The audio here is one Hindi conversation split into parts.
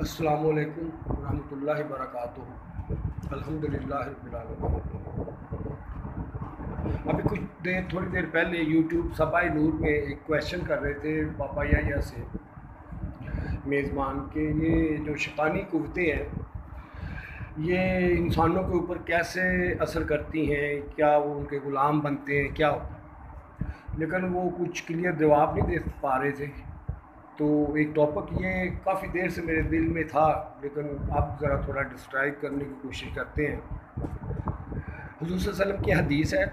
अस्सलाम वालेकुम रहमतुल्लाहि बरकातुहू अल्हम्दुलिल्लाह अभी कुछ देर, थोड़ी देर पहले यूट्यूब सबाई नूर में एक क्वेश्चन कर रहे थे पापा या से। मेज़बान के ये जो शैतानी कुवतें हैं, ये इंसानों के ऊपर कैसे असर करती हैं? क्या वो उनके ग़ुलाम बनते हैं? क्या लेकिन वो कुछ क्लियर जवाब नहीं दे पा रहे थे। तो एक टॉपिक ये काफ़ी देर से मेरे दिल में था, लेकिन आप ज़रा थोड़ा डिस्क्राइब करने की कोशिश करते हैं। हजूर वसल्लम की हदीस है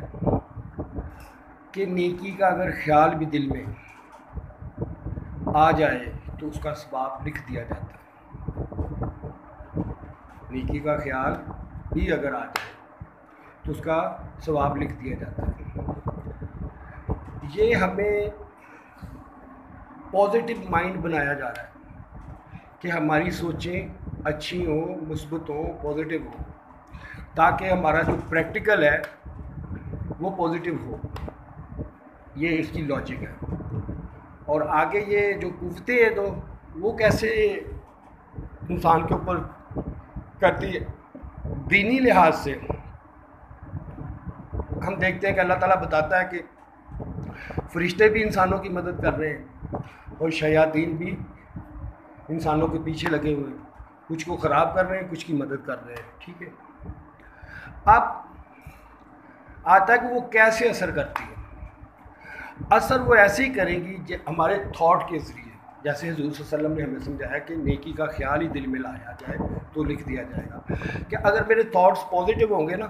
कि नेकी का अगर ख्याल भी दिल में आ जाए तो उसका सबाब लिख दिया जाता है। नेकी का ख्याल भी अगर आ जाए तो उसका सवाब लिख दिया जाता है। ये हमें पॉजिटिव माइंड बनाया जा रहा है कि हमारी सोचें अच्छी हों मुस्बत हों पॉजिटिव हों, ताकि हमारा जो प्रैक्टिकल है, वो पॉजिटिव हो। ये इसकी लॉजिक है। और आगे ये जो कुवतें हैं तो वो कैसे इंसान के ऊपर करती है? दीनी लिहाज से। हम देखते हैं कि अल्लाह ताला बताता है कि फरिश्ते भी इंसानों की मदद कर रहे हैं। और शयातीन भी इंसानों के पीछे लगे हुए हैं। कुछ को ख़राब कर रहे हैं, कुछ की मदद कर रहे हैं, ठीक है? अब आता है कि वो कैसे असर करती है? असर वो ऐसे ही करेगी हमारे थॉट के ज़रिए। जैसे हजूर वसल्लम ने हमें समझाया कि नेकी का ख्याल ही दिल में लाया जाए तो लिख दिया जाएगा। कि अगर मेरे थॉट्स पॉजिटिव होंगे ना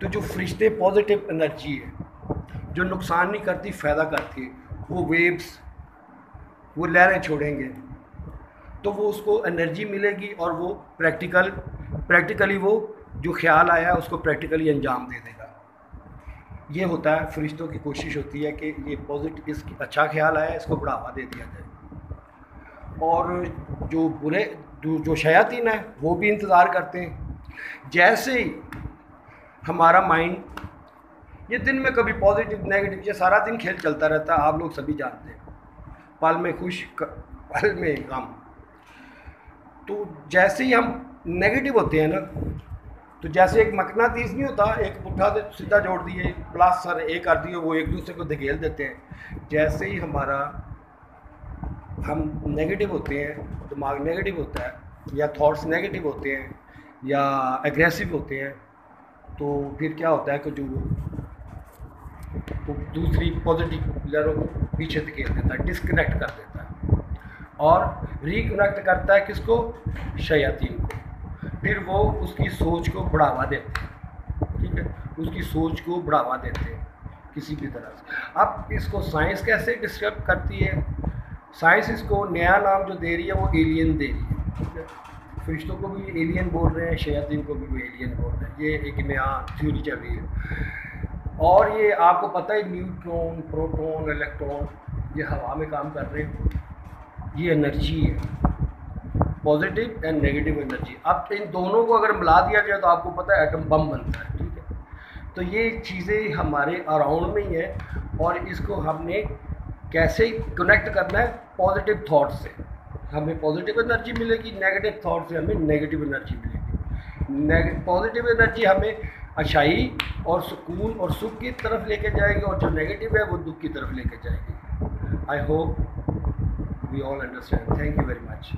तो जो फरिश्ते पॉजिटिव एनर्जी है, जो नुकसान नहीं करती, फ़ायदा करती है, वो वेव्स वो लहरें छोड़ेंगे। तो वो उसको एनर्जी मिलेगी और वो प्रैक्टिकल प्रैक्टिकली वो जो ख्याल आया है, उसको प्रैक्टिकली अंजाम दे देगा। ये होता है, फरिश्तों की कोशिश होती है कि ये पॉजिटिव इस अच्छा ख्याल आया, इसको बढ़ावा दे दिया जाए। और जो बुरे, जो जो शयातीन है, वो भी इंतज़ार करते हैं। जैसे ही हमारा माइंड ये दिन में कभी पॉजिटिव नेगेटिव ये सारा दिन खेल चलता रहता है, आप लोग सभी जानते हैं। पल में खुश पल में गम। तो जैसे ही हम नेगेटिव होते हैं ना तो जैसे एक मकनातीस नहीं होता, एक पुट्ठा सीधा जोड़ दिए प्लस सर ए कर दिए, वो एक दूसरे को धकेल देते हैं। जैसे ही हमारा, हम नेगेटिव होते हैं, दिमाग नेगेटिव होता है, या थॉट्स नेगेटिव होते हैं, या एग्रेसिव होते हैं तो फिर क्या होता है कि जो तो दूसरी पॉजिटिव लहरों को पीछे धकेल देता है डिसकनेक्ट कर देता है। और रिकनेक्ट करता है किसको? शयातीन को। फिर वो उसकी सोच को बढ़ावा देते हैं। ठीक है? उसकी सोच को बढ़ावा देते हैं किसी भी तरह से। अब इसको साइंस कैसे डिस्क्राइब करती है? साइंस इसको नया नाम जो दे रही है, वो एलियन दे रही है। ठीक है? फरिश्तों को भी एलियन बोल रहे हैं, शयातीन को भी वो एलियन बोल रहे हैं। ये एक नया थ्योरी चल रही है। और ये आपको पता है न्यूट्रॉन, प्रोटॉन, इलेक्ट्रॉन, ये हवा में काम कर रहे हैं। ये एनर्जी है। Positive and negative energy. अब इन दोनों को अगर मिला दिया जाए तो आपको पता है एटम बम बनता है, ठीक है? तो ये चीज़ें हमारे अराउंड में ही है और इसको हमने कैसे कनेक्ट करना है? पॉजिटिव थाट से। हमें पॉजिटिव एनर्जी मिलेगी नेगेटिव थाट से हमें नेगेटिव एनर्जी मिलेगी। पॉजिटिव एनर्जी हमें अच्छाई और सुकून और सुख की तरफ़ लेके जाएगी और जो नेगेटिव है वो दुख की तरफ़ लेके जाएगी। I hope we all understand thank you very much